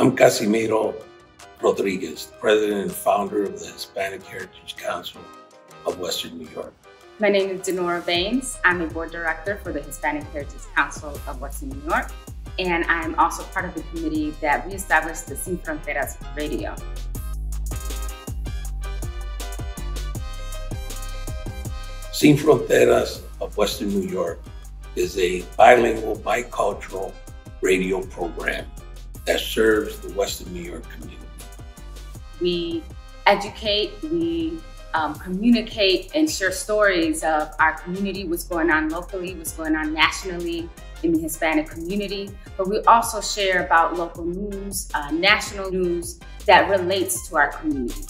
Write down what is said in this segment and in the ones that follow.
I'm Casimiro Rodriguez, president and founder of the Hispanic Heritage Council of Western New York. My name is Dinorah Baines. I'm a board director for the Hispanic Heritage Council of Western New York, and I'm also part of the committee that reestablished the Sin Fronteras radio. Sin Fronteras of Western New York is a bilingual, bicultural radio program that serves the Western New York community. We educate, we um, communicate and share stories of our community, what's going on locally, what's going on nationally in the Hispanic community. But we also share about local news, uh, national news that relates to our community.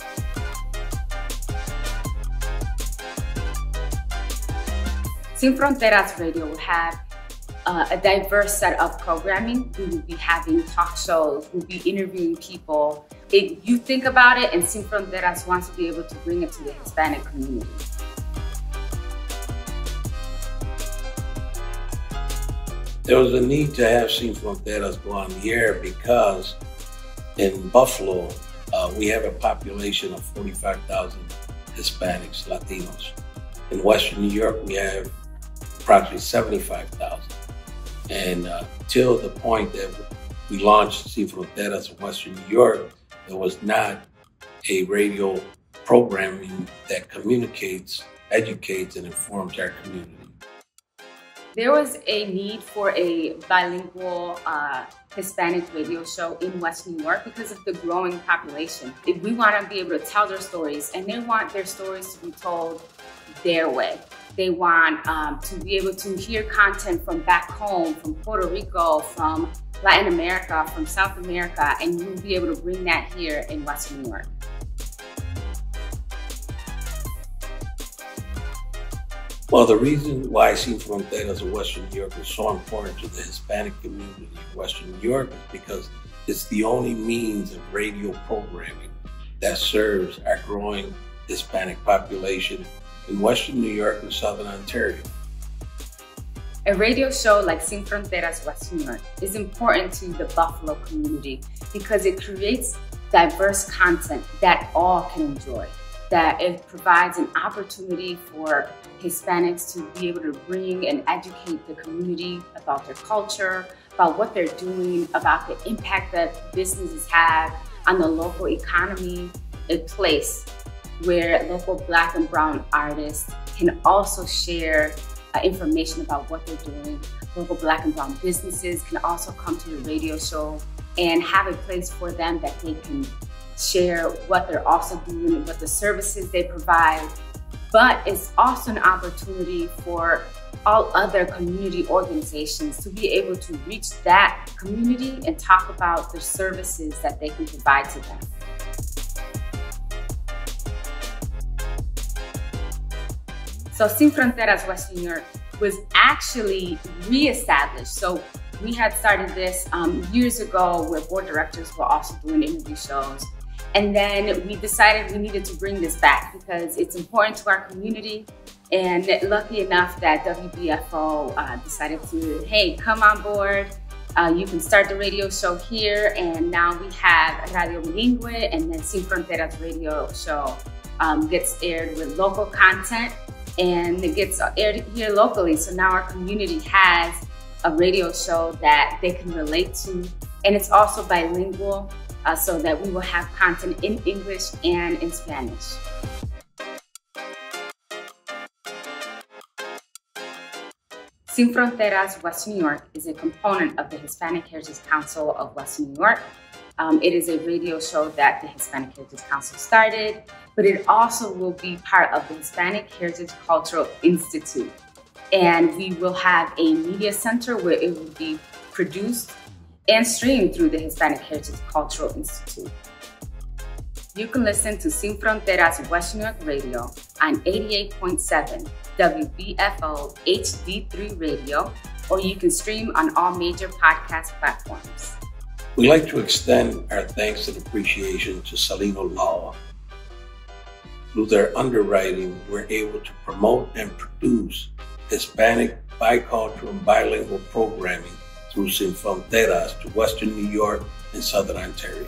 Sin Fronteras Radio will have uh, a diverse set of programming. We will be having talk shows, we'll be interviewing people. It, you think about it, and Sin Fronteras wants to be able to bring it to the Hispanic community. There was a need to have Sin Fronteras go on the air because in Buffalo, uh, we have a population of 45,000 Hispanics, Latinos. In Western New York, we have approximately 75,000. And uh, till the point that we launched Sin Fronteras in Western New York, there was not a radio programming that communicates, educates, and informs our community. There was a need for a bilingual uh, Hispanic radio show in West New York because of the growing population. If we want to be able to tell their stories, and they want their stories to be told their way. They want um, to be able to hear content from back home, from Puerto Rico, from Latin America, from South America, and you'll be able to bring that here in Western New York. Well, the reason why Sin Fronteras of Western New York is so important to the Hispanic community in Western New York is because it's the only means of radio programming that serves our growing Hispanic population in Western New York and Southern Ontario. A radio show like Sin Fronteras West New York is important to the Buffalo community because it creates diverse content that all can enjoy. That it provides an opportunity for Hispanics to be able to bring and educate the community about their culture, about what they're doing, about the impact that businesses have on the local economy, a place where local black and brown artists can also share uh, information about what they're doing. Local black and brown businesses can also come to the radio show and have a place for them that they can share what they're also doing, and what the services they provide. But it's also an opportunity for all other community organizations to be able to reach that community and talk about the services that they can provide to them. So Sin Fronteras West New York was actually reestablished. So we had started this um, years ago where board directors were also doing interview shows. And then we decided we needed to bring this back because it's important to our community. And lucky enough that WBFO uh, decided to, hey, come on board. Uh, you can start the radio show here. And now we have Radio Bilingüe and then Sin Fronteras radio show um, gets aired with local content and it gets aired here locally. So now our community has a radio show that they can relate to. And it's also bilingual uh, so that we will have content in English and in Spanish. Sin Fronteras West New York is a component of the Hispanic Heritage Council of West New York. Um, it is a radio show that the Hispanic Heritage Council started, but it also will be part of the Hispanic Heritage Cultural Institute. And we will have a media center where it will be produced and streamed through the Hispanic Heritage Cultural Institute. You can listen to Sin Fronteras West New York Radio on 88.7 WBFO HD3 Radio, or you can stream on all major podcast platforms. We'd like to extend our thanks and appreciation to Cellino Law. Through their underwriting, we're able to promote and produce Hispanic, bicultural, and bilingual programming through Sin Fronteras to Western New York and Southern Ontario.